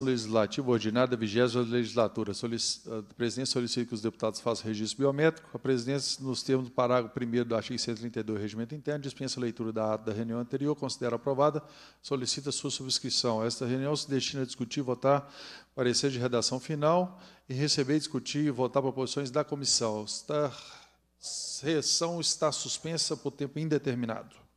Legislativo Ordinário da 20 Legislatura. A presidência solicita que os deputados façam registro biométrico. A presidência, nos termos do parágrafo 1 do artigo 132 do Regimento Interno, dispensa a leitura da ata da reunião anterior, considera aprovada, solicita sua subscrição. Esta reunião se destina a discutir e votar parecer de redação final e receber, discutir e votar proposições da comissão. Esta sessão está suspensa por tempo indeterminado.